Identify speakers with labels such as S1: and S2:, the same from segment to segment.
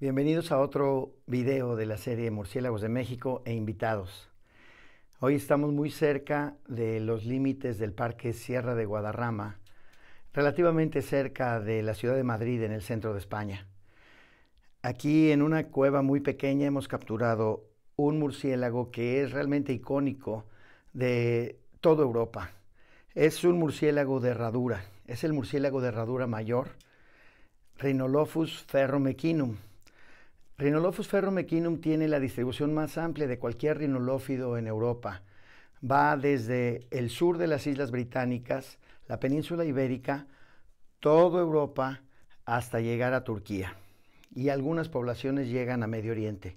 S1: Bienvenidos a otro video de la serie Murciélagos de México e invitados. Hoy estamos muy cerca de los límites del Parque Sierra de Guadarrama, relativamente cerca de la ciudad de Madrid, en el centro de España. Aquí en una cueva muy pequeña hemos capturado un murciélago que es realmente icónico de toda Europa. Es un murciélago de herradura, es el murciélago de herradura mayor, Rhinolophus ferromequinum Rhinolophus ferromequinum tiene la distribución más amplia de cualquier rhinolofido en Europa. Va desde el sur de las Islas Británicas, la península ibérica, toda Europa, hasta llegar a Turquía. Y algunas poblaciones llegan a Medio Oriente.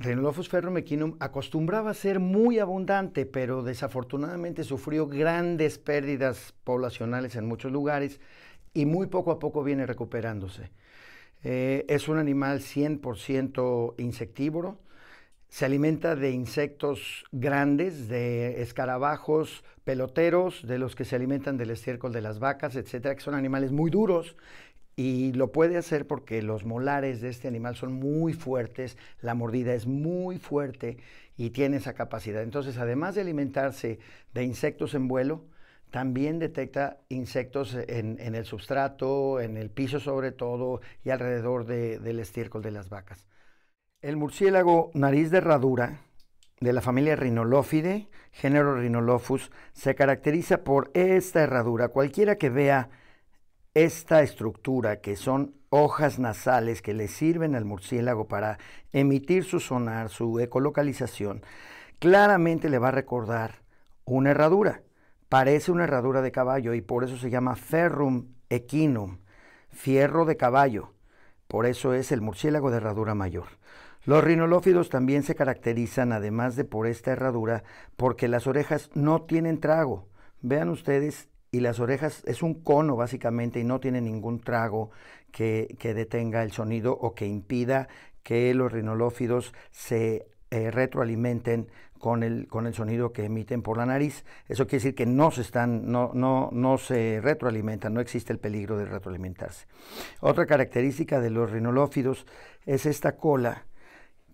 S1: Rhinolophus ferromequinum acostumbraba a ser muy abundante, pero desafortunadamente sufrió grandes pérdidas poblacionales en muchos lugares y muy poco a poco viene recuperándose. Eh, es un animal 100% insectívoro. Se alimenta de insectos grandes, de escarabajos, peloteros, de los que se alimentan del estiércol de las vacas, etcétera, que son animales muy duros y lo puede hacer porque los molares de este animal son muy fuertes, la mordida es muy fuerte y tiene esa capacidad. Entonces, además de alimentarse de insectos en vuelo, también detecta insectos en, el sustrato, en el piso sobre todo y alrededor del estiércol de las vacas. El murciélago nariz de herradura de la familia Rhinolophidae, género Rhinolophus, se caracteriza por esta herradura. Cualquiera que vea esta estructura, que son hojas nasales que le sirven al murciélago para emitir su sonar, su ecolocalización, claramente le va a recordar una herradura. Parece una herradura de caballo y por eso se llama ferrum equinum, fierro de caballo. Por eso es el murciélago de herradura mayor. Los rinolófidos también se caracterizan, además de por esta herradura, porque las orejas no tienen trago. Vean ustedes, y las orejas es un cono básicamente y no tiene ningún trago que, detenga el sonido o que impida que los rinolófidos se eh, retroalimenten con el, con el sonido que emiten por la nariz. Eso quiere decir que no se están, no, no, no se retroalimentan, no existe el peligro de retroalimentarse. Otra característica de los rinolófidos es esta cola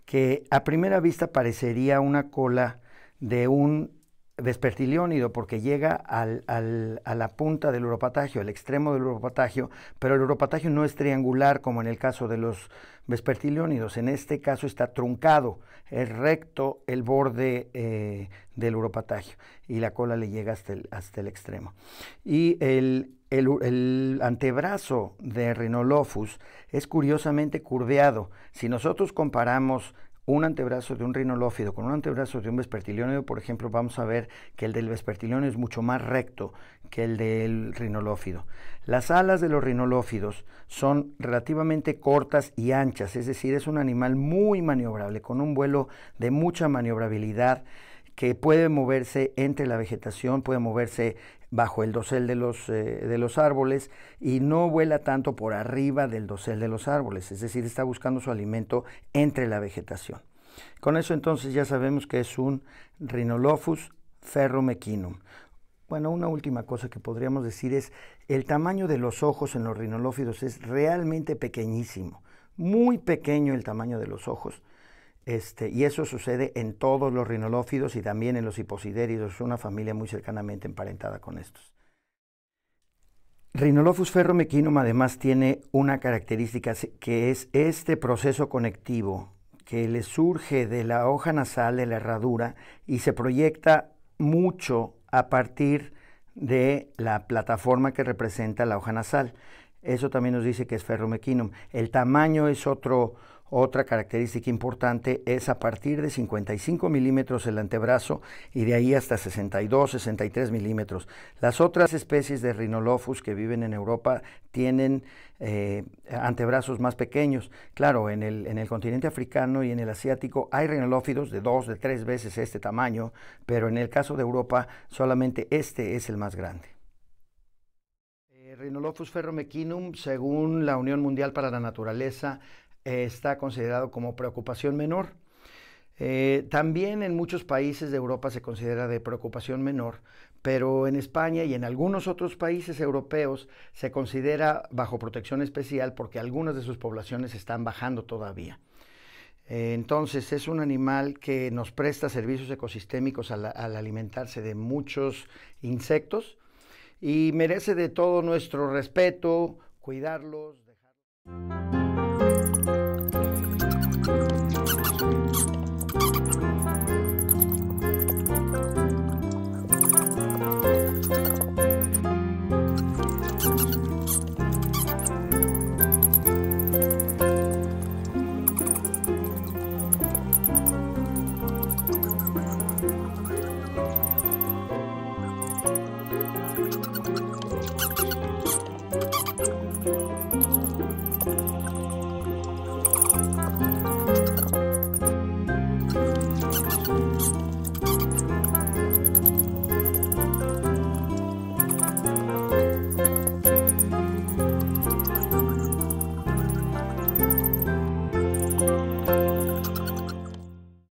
S1: que a primera vista parecería una cola de un vespertiliónido porque llega al, a la punta del uropatagio, al extremo del uropatagio, pero el uropatagio no es triangular como en el caso de los vespertiliónidos. En este caso está truncado, es recto el borde eh, del uropatagio y la cola le llega hasta el, hasta el extremo. Y el, el, antebrazo de Rhinolophus es curiosamente curveado. Si nosotros comparamos un antebrazo de un rinolofido con un antebrazo de un vespertilionio, por ejemplo, vamos a ver que el del vespertilionio es mucho más recto que el del rinolofido. Las alas de los rinolofidos son relativamente cortas y anchas, es decir, es un animal muy maniobrable, con un vuelo de mucha maniobrabilidad que puede moverse entre la vegetación, puede moverse bajo el dosel de los, eh, de los árboles y no vuela tanto por arriba del dosel de los árboles, es decir, está buscando su alimento entre la vegetación. Con eso entonces ya sabemos que es un Rhinolophus ferromequinum. Bueno, una última cosa que podríamos decir es el tamaño de los ojos en los rinolofidos es realmente pequeñísimo, muy pequeño el tamaño de los ojos. Este, y eso sucede en todos los rinolofidos y también en los hiposidéridos, una familia muy cercanamente emparentada con estos. Rhinolophus ferromequinum además tiene una característica que es este proceso conectivo que le surge de la hoja nasal, de la herradura, y se proyecta mucho a partir de la plataforma que representa la hoja nasal. Eso también nos dice que es ferromequinum. El tamaño es otro, otra característica importante es a partir de 55 milímetros el antebrazo y de ahí hasta 62, 63 milímetros. Las otras especies de Rhinolophus que viven en Europa tienen eh, antebrazos más pequeños. Claro, en el, en el continente africano y en el asiático hay rhinolofidos de dos, de tres veces este tamaño, pero en el caso de Europa solamente este es el más grande. Eh, Rhinolophus ferromequinum, según la Unión Mundial para la Naturaleza, está considerado como preocupación menor. Eh, también en muchos países de Europa se considera de preocupación menor, pero en España y en algunos otros países europeos se considera bajo protección especial porque algunas de sus poblaciones están bajando todavía. Entonces es un animal que nos presta servicios ecosistémicos al, al alimentarse de muchos insectos y merece de todo nuestro respeto, cuidarlos, dejarlos.